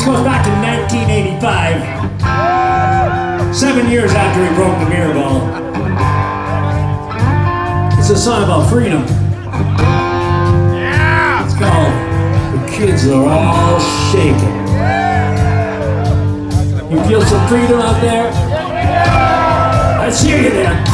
This goes back to 1985. Seven years after he broke the mirror ball. It's a song about freedom. Yeah! It's called The Kids Are All Shaking. You feel some freedom out there? Let's hear you then.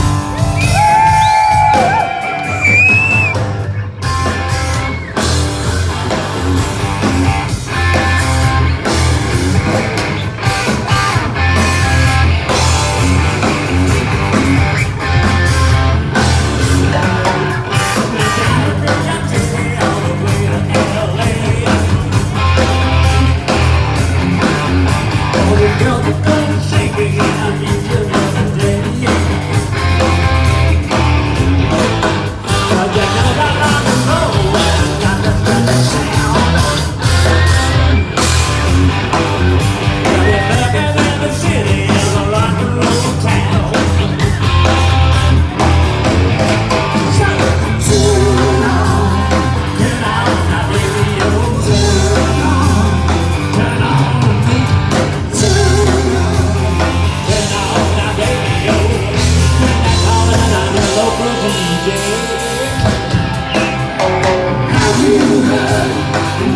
girl, não shake.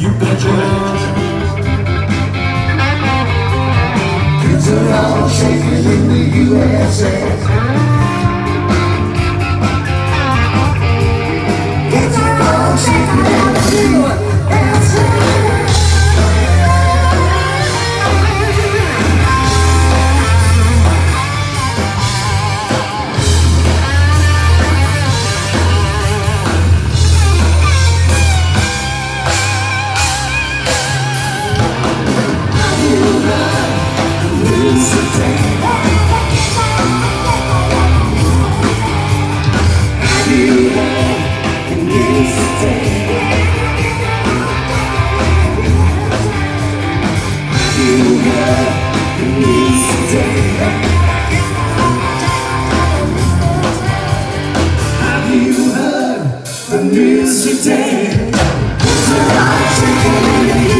You bet your Kids are all shaking in the USA. Kids are all shaking in the USA. yesterday. Day.